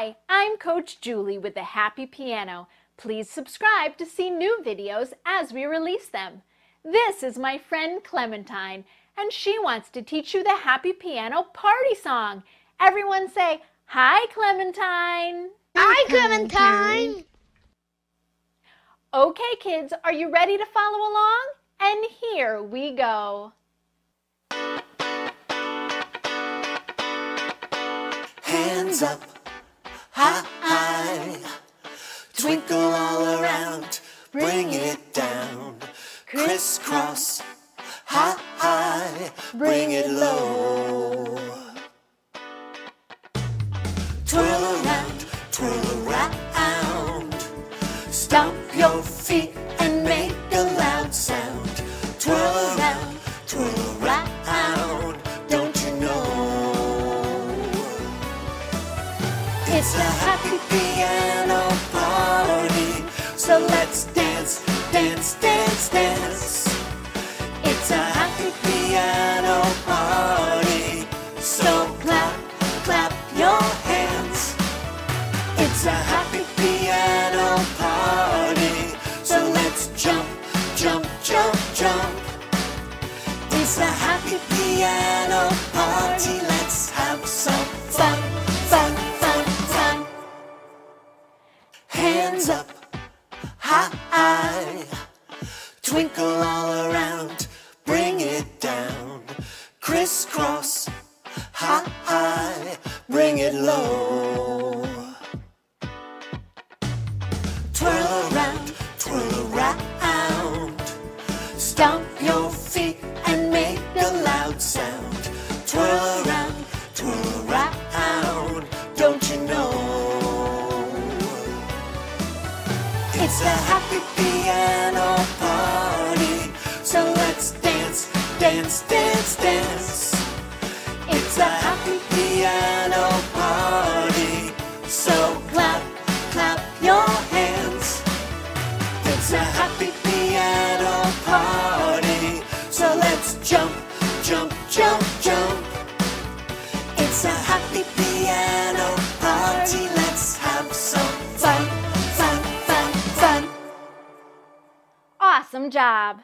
Hi, I'm Coach Julie with the Happy Piano. Please subscribe to see new videos as we release them. This is my friend Clementine, and she wants to teach you the Happy Piano Party Song. Everyone say, Hi, Clementine. Hi, Clementine. Okay, kids, are you ready to follow along? And here we go. Hands up, high, twinkle all around, bring it down, crisscross, high, bring it low. Twirl around, twirl around, stomp your feet and make a loud sound. Twirl around, twirl around, It's a happy piano party, so let's dance, dance, dance, dance. It's a happy piano party, so clap, clap your hands. It's a happy piano party, so let's jump, jump, jump, jump. It's a happy piano party, let's high, twinkle all around, bring it down, crisscross, high, bring it low. Twirl around, twirl around, stomp your feet and make It's a happy piano party, so let's dance, dance, dance, dance. It's a happy piano party, so clap, clap your hands. It's a happy piano party, so let's jump, jump, jump, jump. It's a happy piano party, Awesome job.